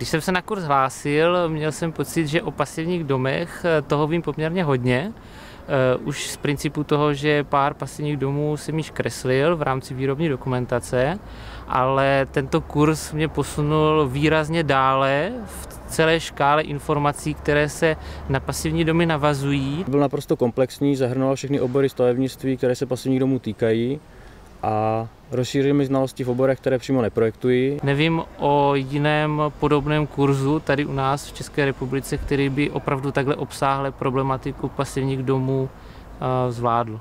jsem se na kurz hlásil, měl jsem pocit, že o pasivních domech toho vím poměrně hodně. Uh, už z principu toho, že pár pasivních domů jsem již kreslil v rámci výrobní dokumentace, ale tento kurz mě posunul výrazně dále v celé škále informací, které se na pasivní domy navazují. Byl naprosto komplexní, zahrnoval všechny obory stavebnictví, které se pasivních domů týkají a rozšířil mi znalosti v oborech, které přímo neprojektují. Nevím o jiném podobném kurzu tady u nás v České republice, který by opravdu takhle obsáhle problematiku pasivních domů eh, zvládl.